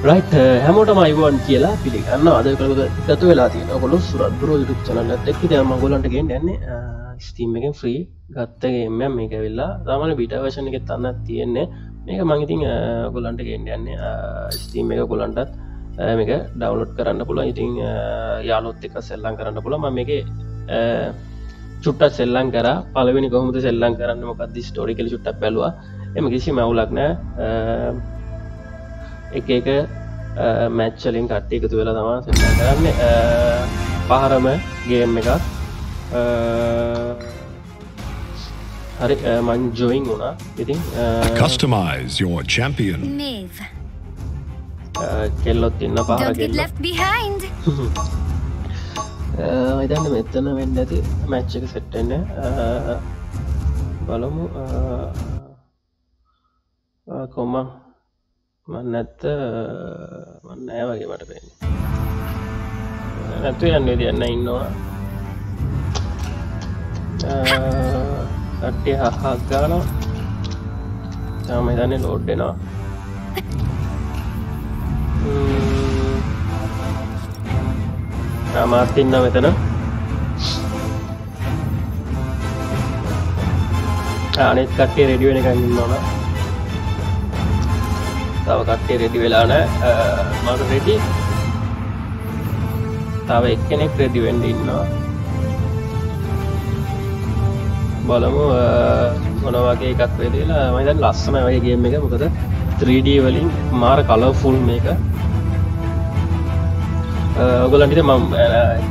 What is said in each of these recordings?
Right uh, හැමෝට මයිවන් කියලා පිළිගන්න අද කළ එකතු වෙලා තියෙන කොළු සුරත්බර යුටු චනලත් එක් දම ගොලන්ට ගෙන් යන්නේ ස්ටීම් එකෙන් ෆ්‍රී ගත්තගේම මේක වෙල්ලා තමන බිට වශන එක තන්න තියෙන්නේ. මේක මංඉතින් ගොලන්ට ගෙන් යන්නේ. ස්ටීම් එක කොලන්ටත් මේක ඩවලෝඩ් කරන්න පුළ ඉතින් යාලොත් එක සෙල්ලං කරන්න පුළ ම මේක චුට්ටත් සෙල්ලං කර. පලවෙනි කොහොමද සෙල්ලං කරන්න? මොකක්ද ස්ටෝරිකල චුට්ටක් බැලවා. එම කිසි මවුලක් නෑ එක එක මැච්චලින් කට්ටි එකතු වෙලා තමා සෙල්ලං කරන්න. පහරම ගේම් එකක්. හරි මං ජොයින් වුණා. ඉතින් Customize your champion. Maeve. කෙල්ලොත් ඉන්න පහර. ඉතන්න මෙතන වෙන්න ඇති මැච්ච එක සෙට්ටන්න බලමු. කොම්ම මන්න ඇත්ත මන්න නෑ වගේ මට පෙන් නැතු යන්නේ තියන්න ඉන්නවා. කට්ටිය හහක් ගාන තාම හිතන්නේ ලෝඩ්ඩෙනවා මාත් ඉන්න මෙතන. අනෙත් කට්ටේ රෙඩිුවෙන එකන්න ඕන තව කට්ටේ රෙඩි වෙලාන මට රෙඩි තව එක්කෙනෙක් රෙඩිවෙන්ඩ ඉන්නවා. බලමු මොනවගේ එකක් වෙදලා මයිදන් ලස්සන වගේගේම එක. මොකද 3D වලින් මාර කල ෆුල් මේක. ඔගලන්ට මම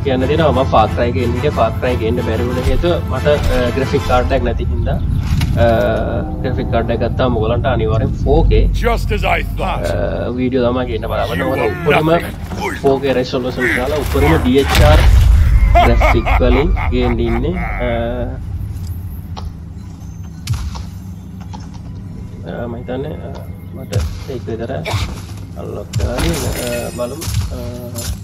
කියන්න තින ම ෆාක්‍රයිගෙන්ට ෆාක්‍රයිගෙන්ට බැරිවුණ හේතු මට ග්‍රෆික් කාඩ්ඩක් නැති හිද ග්‍රෆික් කාඩ්ඩ ගත්තා මුගලන්ට අනිවාරෙන් ෆෝකේ. වීඩියෝ දම ගන්න බරවන්න ොල උපරම ෆෝකේ රෙසල්ලසන් කාලා උපරම ඩචර් ග්‍රෆික් වලින් ගේන්ඩ ඉන්නේ. මහිතන්න මට ඒක විතර අල්ලොක්කාරී බලමු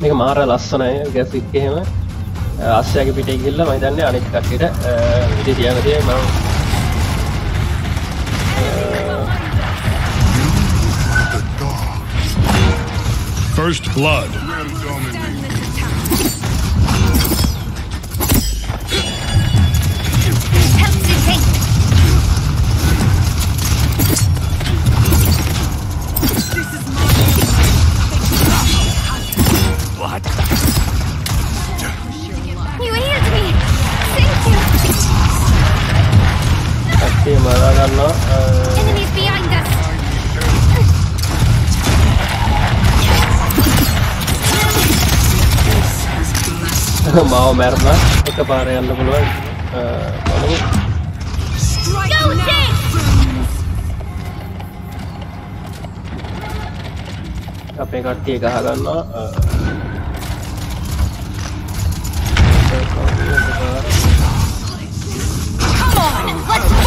මේක මාර ලස්සනය ගැසික් එහෙම. අස්්‍යගේ පිට ගිල්ල මයිතන්න අනෙක් කටට ඉඩි තියනතිය ම First blood. කට්ටිය මරා ගන්නවා Enemies behind us. මාව මැරණ එක පාර යන්න පුළුවන් බලමු Go take. අපේ කට්ටිය ගහ ගන්නවා Come on. Let's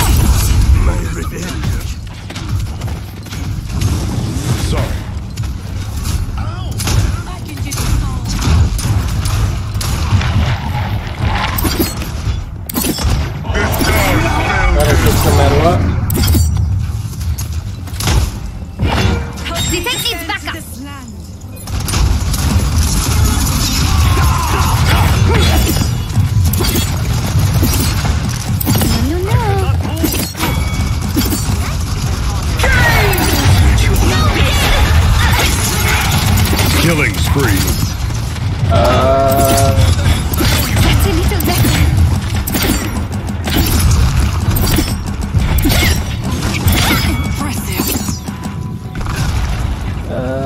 Killing spree. Uh, That's a little better.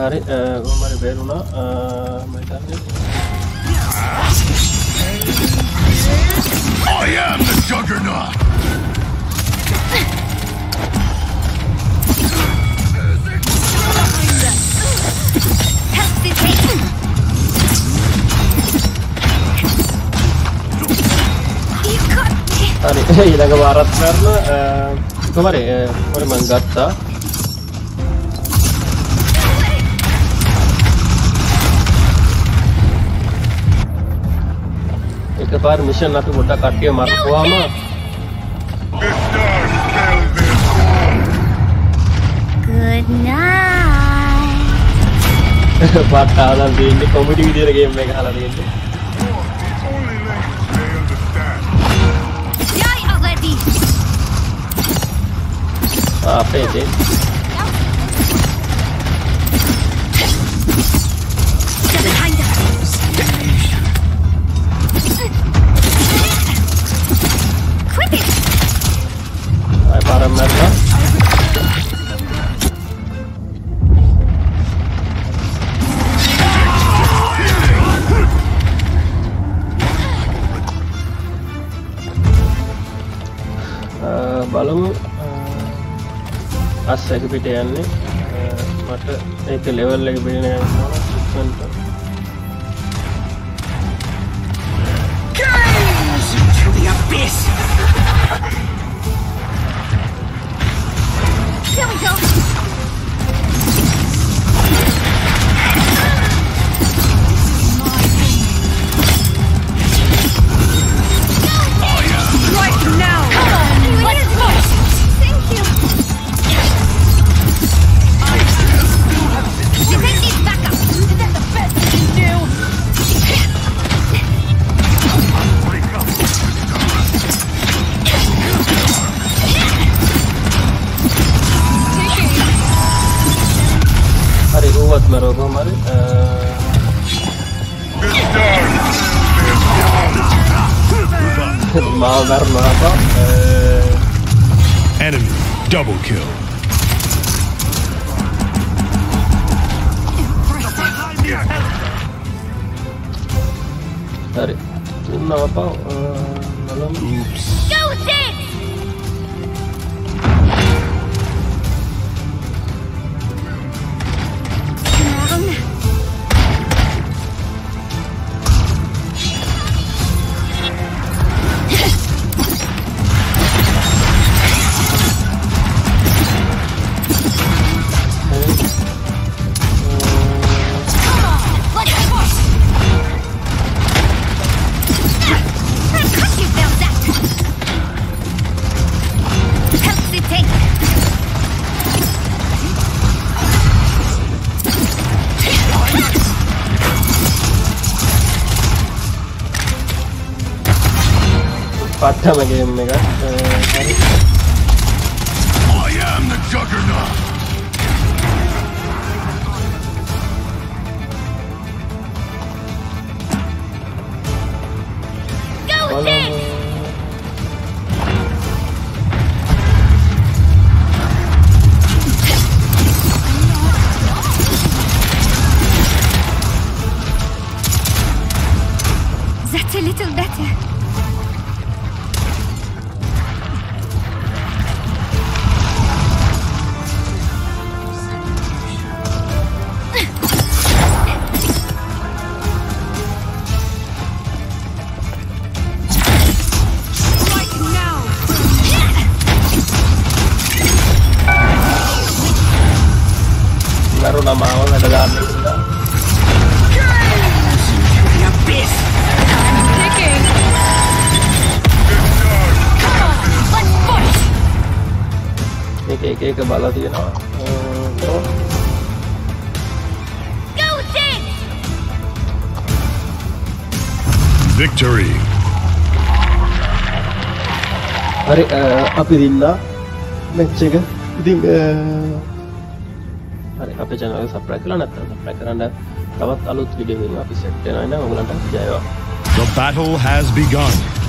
हमारे हमारे बैरूना मैदान में I am the juggernaut. अरे इलाका भारत में तुम्हारे तुम्हारे मंगत था එක පාර මිෂන් අපි ගොඩක් කට්ටිය මරපුවාම Good night. පට්ටාදන් තියන්නේ කොමිටි විදියට ගේම් එක හලා තියන්නේ Die already. අපේ ඉතින් බලමු අ, අස් එක පිට යන්නේ අ, මට ඒක ලෙවල් එක පිටින යන්න вот народу мали. Мало народу. Enemy double kill. Tarik. ini apa? Eh, malam. Oops. I am the juggernaut. Go with එක බලා තියෙනවා! Victory. හරි අපි දින්නා මැච් එක ඉතින් හරි අපේ channel එක subscribe කරලා නැත්නම් subscribe කරන්න තවත් අලුත් වීඩියෝ එකකින් අපි සෙට් වෙනවා නේද ඔයගලන්ට ජයවා The battle has begun.